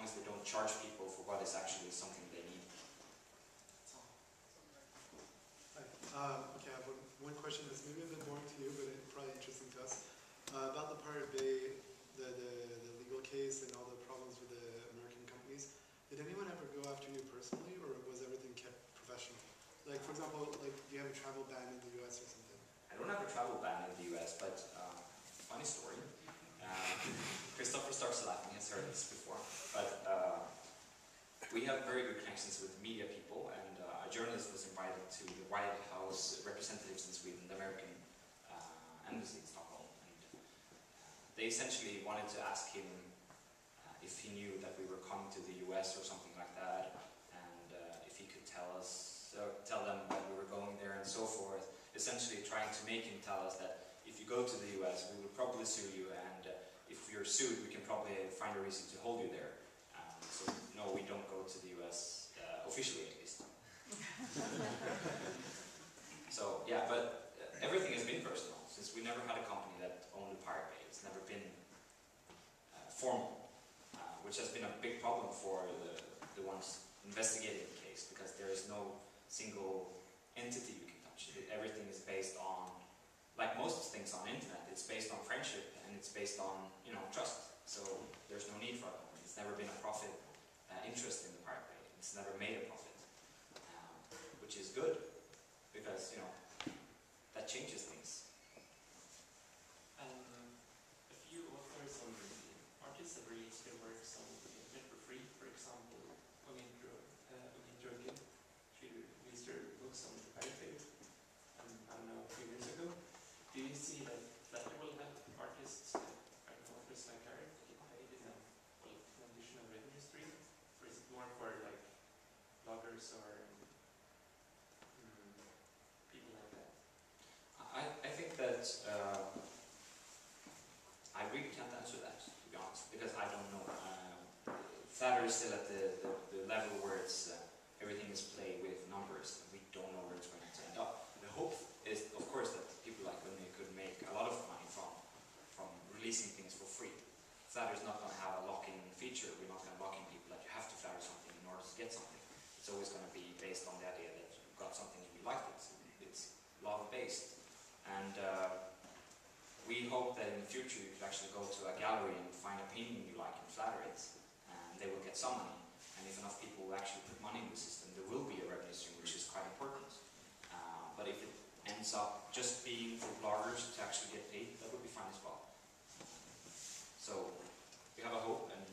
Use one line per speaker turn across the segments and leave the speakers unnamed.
long as they don't charge people for what is actually something they need.
Hi. Um, okay, I have one, one question that's maybe a bit boring to you, but it, probably interesting to us. Uh, about the Pirate Bay, the, the, the legal case and all the problems with the American companies. Did anyone ever go after you personally, or was everything kept professional? Like, for example, like, do you have a travel ban in the US or something?
I don't have a travel ban in the US, but uh, funny story. Uh, Christopher starts laughing, he's heard this before. But uh, we have very good connections with media people, and uh, a journalist was invited to the White House representatives in Sweden, the American uh, embassy in Stockholm. And uh, they essentially wanted to ask him uh, if he knew that we were coming to the US or something like that, and uh, if he could tell us, tell them that we were going there and so forth. Essentially trying to make him tell us that if you go to the US, we will probably sue you, and you're sued, we can probably find a reason to hold you there. Um, so no, we don't go to the US uh, officially, at least. so yeah, but uh, everything has been personal since we never had a company that owned a Pirate Bay. It's never been uh, formal, uh, which has been a big problem for the, the ones investigating the case because there is no single entity you can touch. Everything is based on, like most things on internet, it's based on friendship and it's based on you know trust. So there's no need for a company. It's never been a profit uh, interest in the Bay. It's never made a profit, um, which is good because you know that changes things.
And um, a few authors and artists have released their works on the internet for free. For example, Ogindro, uh, Unni Drougge, she released her books on the Pirate Bay, um, I don't know, a few years ago. Do you see that that will help artists, uh, and authors like her to get paid in a, well, an additional revenue stream? Or is it more for like bloggers or um, people like that?
I, I think that uh, I really can't answer that, to be honest, because I don't know. Uh, Flattr is still at the, the, the level where it's uh, everything is played with numbers, and we don't know where it's going to end up. The hope is, of course, that people like Unni could make a lot of money from from releasing things for free. Flattr is not going to have a locking feature. We're not going to lock in people that you have to flattr something in order to get something. It's always going to be based on the idea that you got something and you liked it. It's love based. And uh, we hope that in the future you could actually go to a gallery and find a painting you like and flattr it, and they will get some money. And if enough people will actually put money in the system, there will be a revenue stream, which is quite important. Uh, but if it ends up just being for bloggers to actually get paid, that would be fine as well. So we have a hope, and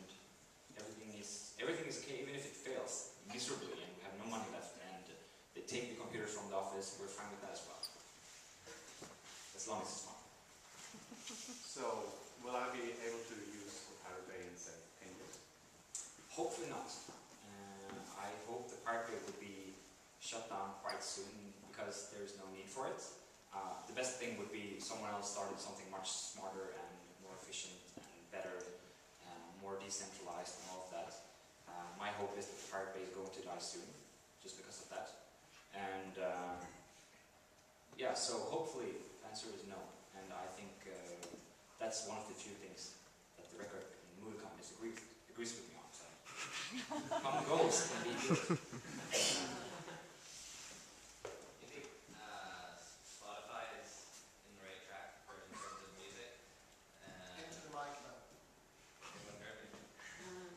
everything is everything is okay, even if it fails miserably and we have no money left, and they take the computers from the office. We're fine with that as well, as long as it's fun. Because there's no need for it. Uh, the best thing would be someone else started something much smarter and more efficient and better, and more decentralized and all of that. Uh, my hope is that the Pirate is going to die soon, just because of that. And um, yeah, so hopefully the answer is no. And I think uh, that's one of the few things that the record and movie companies agree, agrees with me on. So common goals can be good.
You think uh, Spotify is in the right track for in terms of music? And
Into the mic now.
Everyone heard me?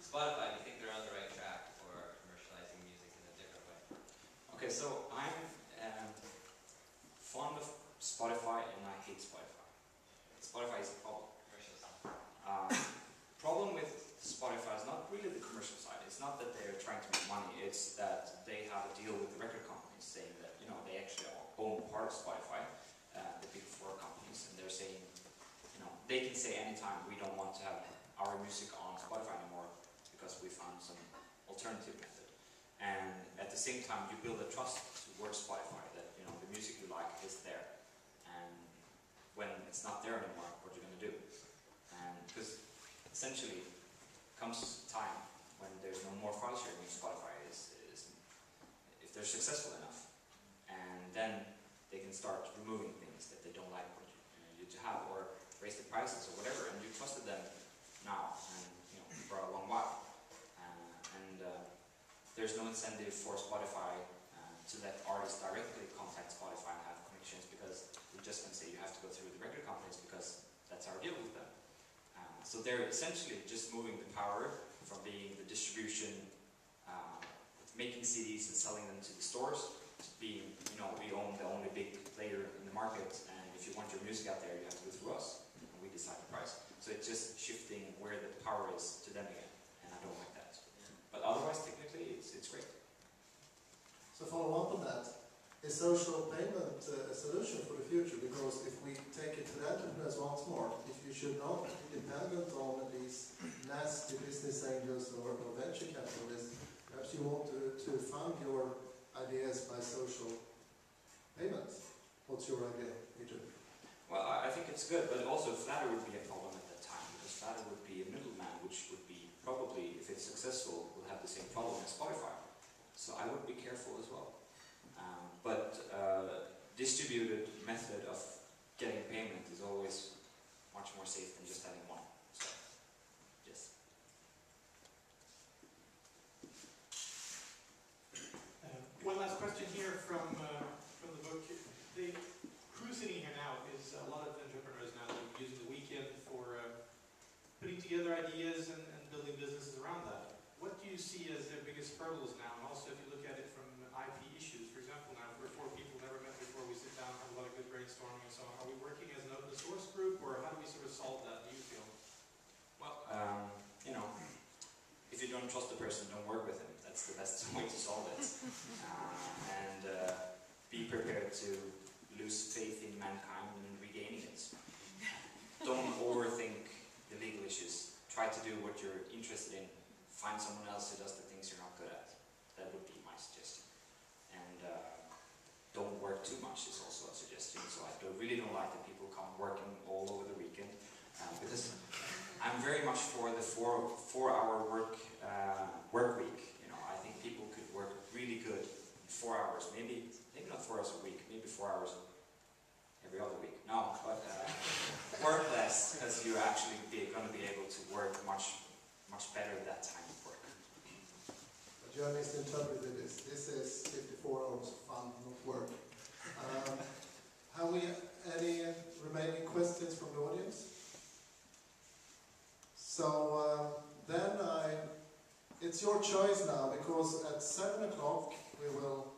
Spotify, do you think they're on the right track for commercializing music in a different way?
Okay, so I'm um, fond of Spotify and I hate Spotify. Spotify is a problem.
Commercials.
Um, problem with Spotify is not really the commercial side. It's not that they're trying to make money. It's that they have a deal with the record companies saying that you know they actually own part of Spotify, uh, the big four companies, and they're saying, you know, they can say anytime we don't want to have our music on Spotify anymore because we found some alternative method. And at the same time, you build a trust towards Spotify that you know the music you like is there, and when it's not there anymore, what are you're going to do? And because essentially comes time when there's no more file sharing with Spotify is, is if they're successful enough, and then they can start removing things that they don't like what you, you to have or raise the prices or whatever, and you trusted them now and you know for a long while, and there's no incentive for Spotify uh, to let artists directly contact Spotify and have connections because we're just to say you have to go through the record companies because that's our deal with them. Uh, so they're essentially just moving the power from being the distribution, uh, making CDs and selling them to the stores, to being, you know, we own the only big player in the market, and if you want your music out there, you have to go through us, and we decide the price. So it's just shifting where the power is to them again, and I don't like that. But otherwise, technically, it's, it's great.
So follow up on that, is social payment a solution for the future? Because if we take it to the enterprise once more, if you should not be dependent on these nasty business angels or, or venture capitalists, perhaps you want to, to fund your ideas by social payments. What's your idea, Peter?
Well, I, I think it's good, but also Flattr would be a problem at that time, because Flattr would be a middleman, which would be probably, if it's successful, will have the same problem as Spotify. So I would be careful as well. Um, but uh, distributed method of getting payment is always much more safe than just having one. So, yes.
Um, One last question here from, uh, from the book. The crew sitting here now is a lot of entrepreneurs now that are using the weekend for uh, putting together ideas and, and building businesses around that. What do you see as their biggest hurdles now? And also if you look at it from IP issues, for example, now we're four people never met before, we sit down, have a lot of good brainstorming and so on. Are we working as an open source group or how do we sort of solve that, do you feel?
Well, um, you know, if you don't trust the person, don't work with him. That's the best way to solve it. Uh, and uh, be prepared to lose faith in mankind and regaining it. Don't overthink the legal issues. Try to do what you're interested in. Find someone else who does the things you're not good at. That would be my suggestion. And uh, don't work too much is also a suggestion. So I don't, really don't like that people come working all over the weekend uh, because I'm very much for the four four hour work uh, work week. You know, I think people could work really good four hours, maybe maybe not four hours a week, maybe four hours every other week. No, but uh, work less because you're actually going to be able to work much better that time of work.
Misinterpreted this. This is 54 hours of fun, not work. Um, have we any remaining questions from the audience? So uh, then I, it's your choice now because at 7 o'clock we will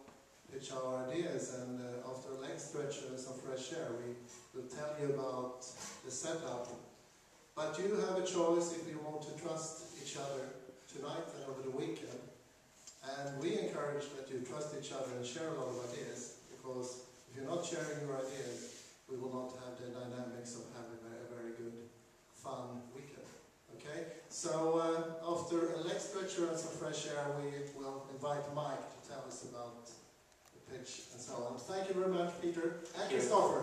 pitch our ideas and uh, after a leg stretch and some fresh air we will tell you about the setup. But you have a choice if you want to trust each other tonight and over the weekend. And we encourage that you trust each other and share a lot of ideas because if you're not sharing your ideas, we will not have the dynamics of having a, very good, fun weekend. Okay? So uh, after a stretcher and some fresh air, we will invite Mike to tell us about the pitch and so on. Thank you very much, Peter and
Thank you.
Christopher.